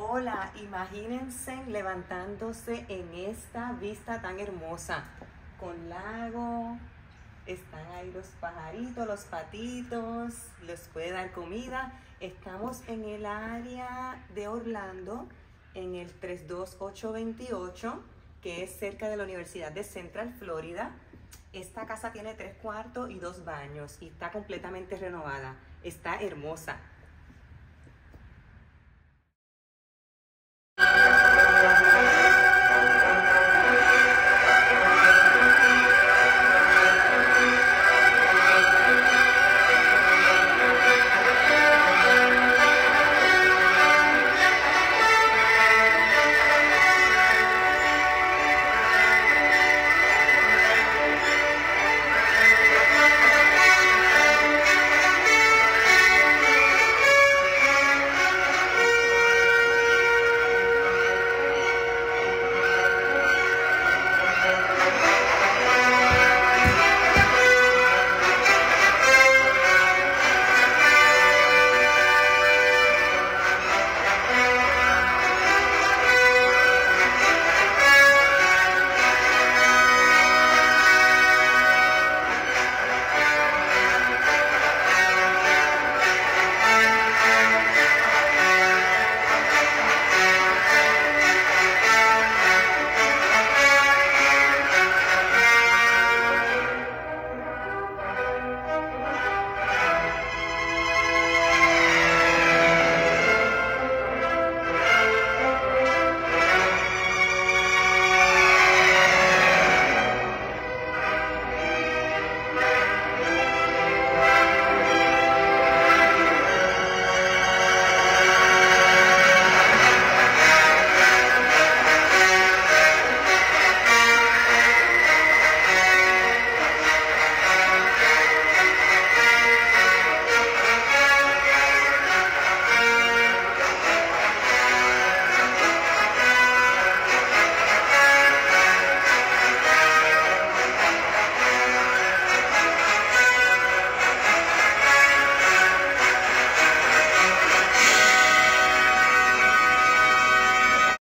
Hola, imagínense levantándose en esta vista tan hermosa, con lago, están ahí los pajaritos, los patitos, les puede dar comida. Estamos en el área de Orlando, en el 32828, que es cerca de la Universidad de Central Florida. Esta casa tiene tres cuartos y dos baños y está completamente renovada. Está hermosa.